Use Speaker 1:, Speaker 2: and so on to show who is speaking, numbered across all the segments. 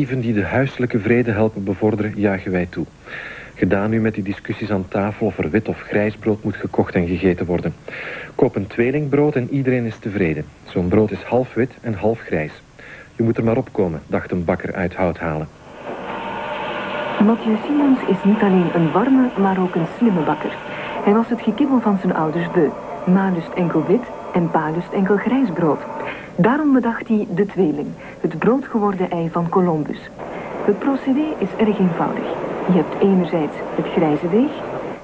Speaker 1: Initiatieven die de huiselijke vrede helpen bevorderen, jagen wij toe. Gedaan nu met die discussies aan tafel of er wit of grijs brood moet gekocht en gegeten worden. Koop een tweelingbrood en iedereen is tevreden. Zo'n brood is half wit en half grijs. Je moet er maar opkomen, dacht een bakker uit hout halen.
Speaker 2: Mathieu Simons is niet alleen een warme, maar ook een slimme bakker. Hij was het gekibbel van zijn ouders beu. Ma lust enkel wit en pa lust enkel grijs brood. Daarom bedacht hij de tweeling, het broodgeworden ei van Columbus. Het procedé is erg eenvoudig. Je hebt enerzijds het grijze deeg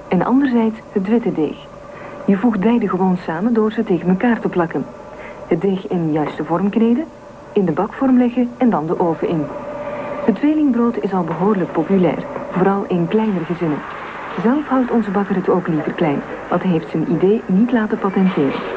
Speaker 2: en anderzijds het witte deeg. Je voegt beide gewoon samen door ze tegen elkaar te plakken. Het deeg in juiste vorm kneden, in de bakvorm leggen en dan de oven in. Het tweelingbrood is al behoorlijk populair, vooral in kleinere gezinnen. Zelf houdt onze bakker het ook liever klein, want hij heeft zijn idee niet laten patenteren.